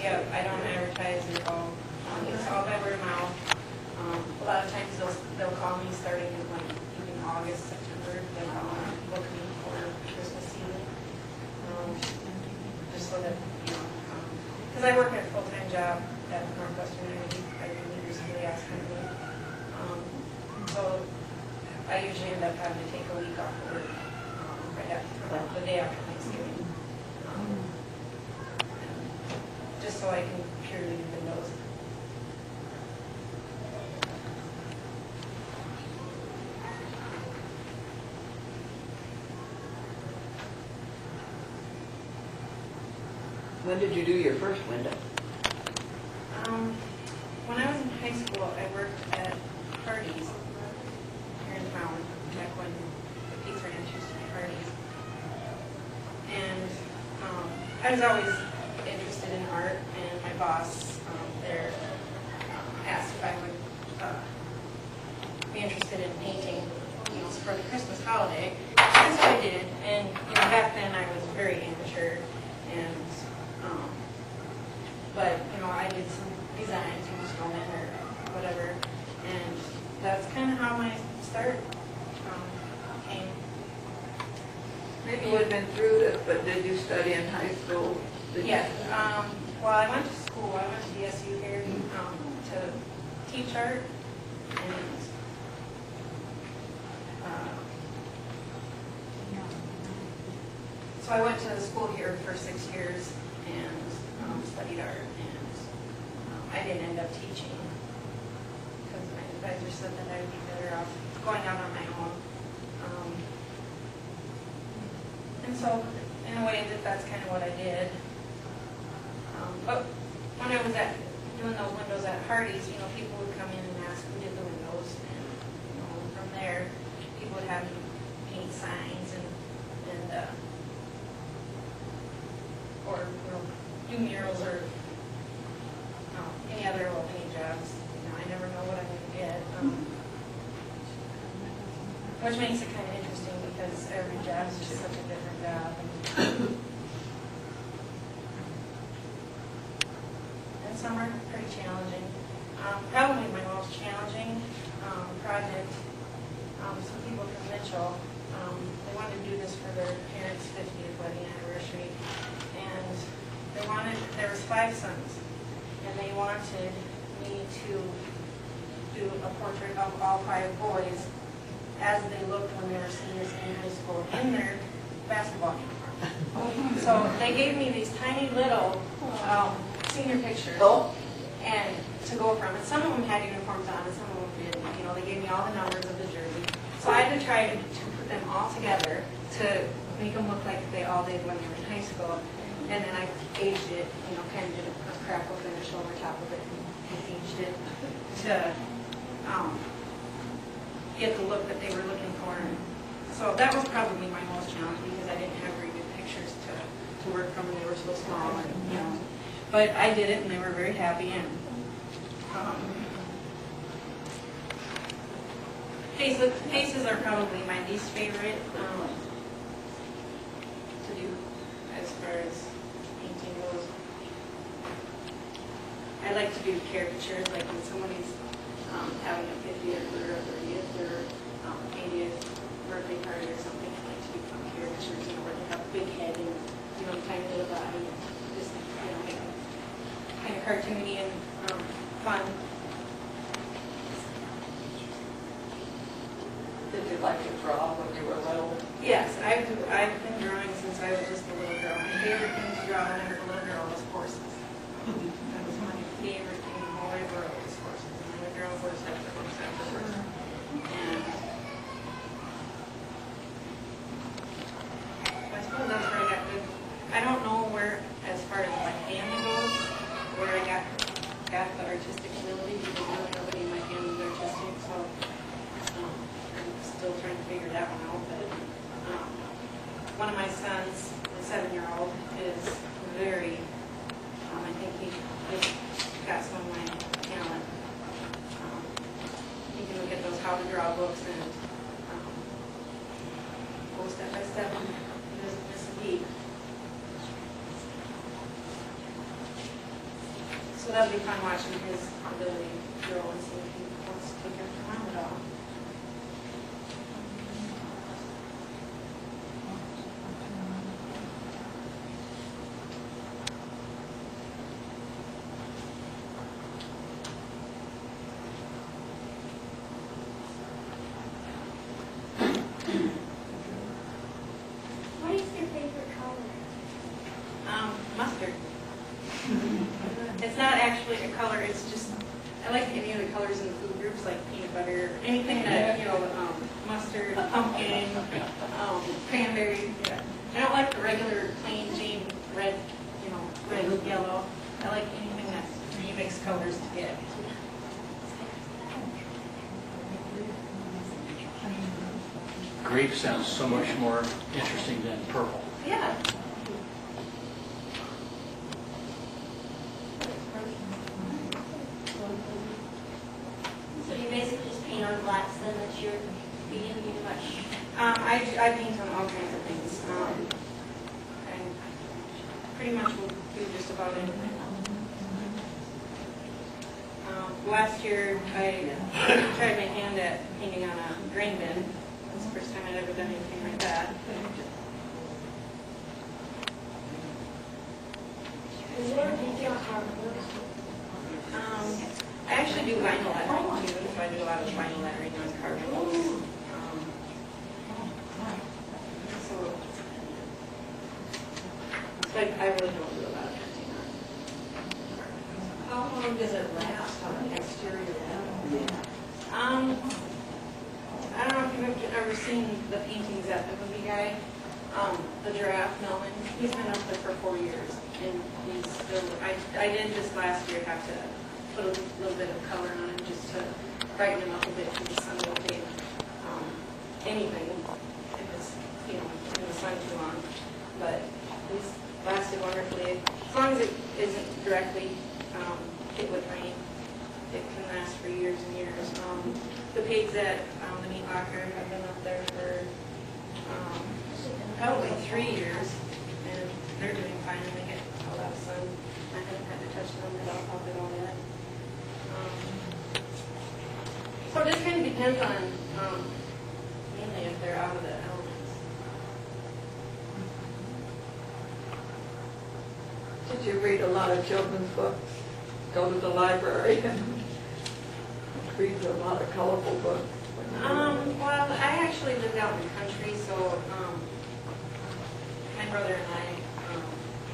Yeah, I don't advertise at all. Um, It's all by word of mouth. Um, A lot of times they'll, they'll call me starting in like even August, September, they'll call and book me for Christmas season. Um, Just so that, you know, because I work at a full-time job at Northwestern Energy, I do for the gas company. Um, So I usually end up having to take a week off of work, um, right after, the day after Thanksgiving. Um, Just so I can purely do windows. When did you do your first window? Um, when I was in high school, I worked at parties here in town, back when the pizza ranch used to be Hardee's. And, um, I was always interested in art, and my boss, um, there, um, asked if I would, uh, be interested in painting, know, for the Christmas holiday. And so I did, and, you know, back then I was very amateur, and, um, but, you know, I did some designs, you know, snowmen or whatever, and that's kind of how my start um, came. Maybe you had been through this, but did you study in high school? Did you- um, well, I went to school, I went to DSU here um, to teach art, and uh, so I went to school here for six years and um, studied art, and um, I didn't end up teaching because my advisor said that I would be better off going out on my own. Um, And so, in a way, that that's kind of what I did. Um, But when I was at, doing those windows at Hardee's, you know, people would come in and ask who did the windows, you know, from there, people would have me paint signs and, and, uh, or, you know, do murals or, um, any other little paint jobs. You know, I never know what I'm gonna get. um, Which makes it kind of interesting because every job is just such a different job. and- And some are pretty challenging. Um, Probably my most challenging um, project, um, some people from Mitchell, um, they wanted to do this for their parents' 50th wedding anniversary. And they wanted, there was five sons, and they wanted me to do a portrait of all five boys as they looked when they were seniors in high school in their basketball uniform. So they gave me these tiny little um, senior pictures Oh, and to go from. And some of them had uniforms on and some of them didn't. You know, they gave me all the numbers of the jersey. So I had to try to, to put them all together to make them look like they all did when they were in high school. And then I aged it, you know, kind of did a crackle finish over top of it and aged it to um, get the look that they were looking for. So that was probably my most challenge because I didn't have very good pictures to, to work from. They were so small and, you know. But I did it and they were very happy and, um, faces, faces are probably my least favorite, um, to do as far as painting goes. I like to do caricatures, like when somebody's, um, having a fiftieth or a thirtieth or, um, eightieth birthday party or something, I like to do caricatures, know, where they have a big head and, you know, tiny little body, and just, you know, make them kind of cartoony and, um, fun. did you like to draw when you were little? Yes, I've, I've been drawing since I was just a little girl. My favorite thing to draw when I was a little girl was horses. That was my favorite thing in the whole world was horses. And I would draw horse after horse after horse. And I suppose that's where I got good. I don't know where, as far as my family goes, where I got, got the artistic ability because really nobody in my family is artistic, so um, I'm still trying to figure that one out, but, um, one of my sons, the seven-year-old, is very, um, I think he, he's got some of my talent. Um, He can look at those how to draw books and, um, go step by step and miss a beat. So that'll be fun watching his ability grow and see if he wants to take after mine at all. What is your favorite color? Um, mustard. It's not actually a color, it's just, I like any of the colors in the food groups, like peanut butter, anything that, you know, um, mustard, pumpkin, um, cranberry. I don't like the regular plain Jane red, you know, red, yellow. I like anything that's remixed colors to get. Grape sounds so much more interesting than purple. Yeah. So you basically just paint on blacks, then that's your, you didn't do much. Um, I, I paint on all kinds of things, um, and pretty much will do just about anything. Um, last year, I tried my hand at painting on a grain bin. That's the first time I'd ever done anything like that. Is there a detail Um, I actually do vinyl lettering too, so I do a lot of vinyl lettering on cardboard. Um, So, I really don't do about lot of printing on. How long does it last on an exterior level? Um, I don't know if you've ever seen the paintings at the movie guy, um, the giraffe Melvin, he's been up there for four years, and he's still, I, I did this last year have to put a little bit of color on him, just to brighten him up a bit, because the sun will fade, um, anything, if it's, you know, in the sun too long, but he's lasted wonderfully, as long as it isn't directly, um, hit with rain, it can last for years and years. Um, the pigs at, um, the meat locker have been up there for, um, probably three years, and they're doing fine, and they get a lot of sun. I haven't had to touch them at all, at all yet. Um, So it just kind of depends on, um, mainly if they're out of the Did you read a lot of children's books? Go to the library and read a lot of colorful books? Um, well, I actually lived out in the country, so, um, my brother and I, um,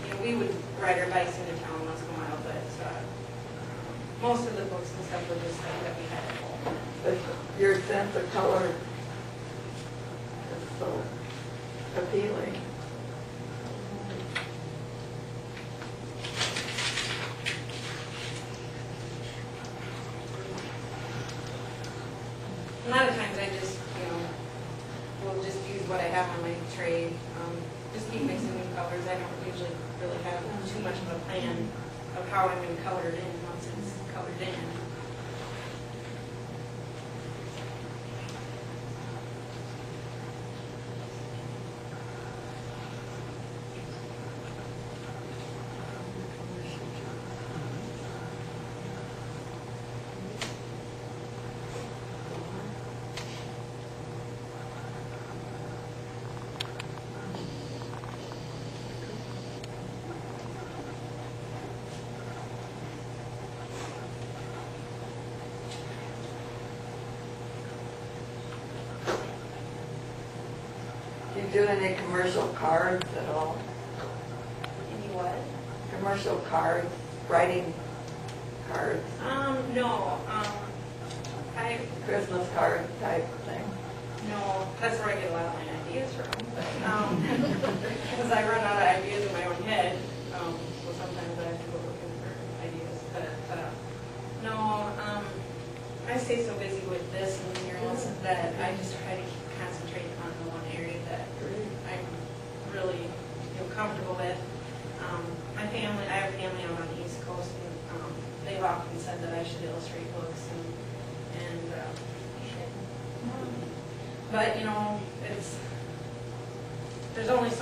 you know, we would ride our bikes into town once in a while, but, uh, most of the books and stuff were just stuff that we had at home. But your sense of color is so appealing. A lot of times I just, you know, will just use what I have on my trade, um, just keep mixing new colors. I don't usually really have too much of a plan of how I'm gonna color it in once it's colored in. Do any commercial cards at all? Any what? Commercial cards, writing cards, Um, no, um, I, Christmas card type thing? no, that's where I get a lot of my ideas from, um, because I run out of ideas in my own head, um, so sometimes I have to go looking for ideas, but, uh, no, um, I stay so busy with this and murals that I just try to concentrate on the one area that I'm really feel comfortable with. Um, my family, I have family out on the East Coast, and, um, they've often said that I should illustrate books and, and, uh, but, you know, it's, there's only so